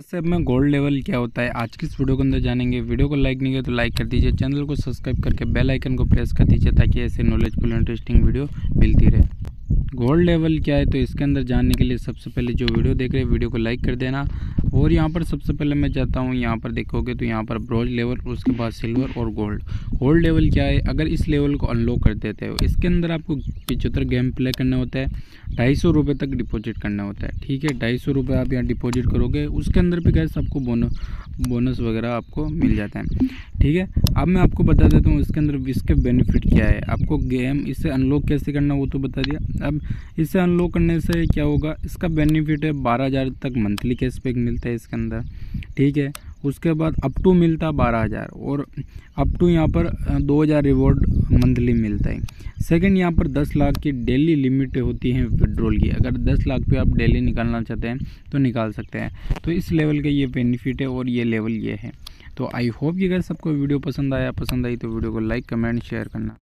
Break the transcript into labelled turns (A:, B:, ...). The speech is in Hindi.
A: सब में गोल्ड लेवल क्या होता है, आज की इस वीडियो के अंदर जानेंगे? वीडियो को लाइक नहीं किया तो लाइक कर दीजिए चैनल को सब्सक्राइब करके बेल आइकन को प्रेस कर दीजिए ताकि ऐसे नॉलेजफुल इंटरेस्टिंग वीडियो मिलती रहे। गोल्ड लेवल क्या है? तो इसके अंदर जानने के लिए सबसे पहले जो वीडियो देख रहे हैं वीडियो को लाइक कर देना। और यहाँ पर सबसे पहले मैं चाहता हूँ, यहाँ पर देखोगे तो यहाँ पर ब्रोज लेवल उसके बाद सिल्वर और गोल्ड गोल्ड लेवल क्या है? अगर इस लेवल को अनलॉक कर देते हो, इसके अंदर आपको पिछहत्तर गेम प्ले करना होता है। ढाई सौ रुपये तक डिपॉजिट करना होता है, ठीक है? ढाई सौ रुपये आप यहाँ डिपॉजिट करोगे, उसके अंदर भी गैस आपको बोनस बोनस वगैरह आपको मिल जाता है, ठीक है? अब मैं आपको बता देता हूँ इसके अंदर इसके बेनिफिट क्या है। आपको गेम इसे अनलॉक कैसे करना वो तो बता दिया। अब इसे अनलॉक करने से क्या होगा? इसका बेनिफिट है बारह हज़ार तक मंथली कैशबैक मिलता है इसके अंदर, ठीक है? उसके बाद अप टू मिलता बारह हज़ार और अप टू यहाँ पर दो हज़ार रिवॉर्ड मंथली मिलता है। सेकंड यहाँ पर दस लाख की डेली लिमिट होती है विड्रॉल की। अगर दस लाख पे आप डेली निकालना चाहते हैं तो निकाल सकते हैं। तो इस लेवल का ये बेनिफिट है और ये लेवल ये है। तो आई होप ये अगर सबको वीडियो पसंद आया, पसंद आई तो वीडियो को लाइक कमेंट शेयर करना।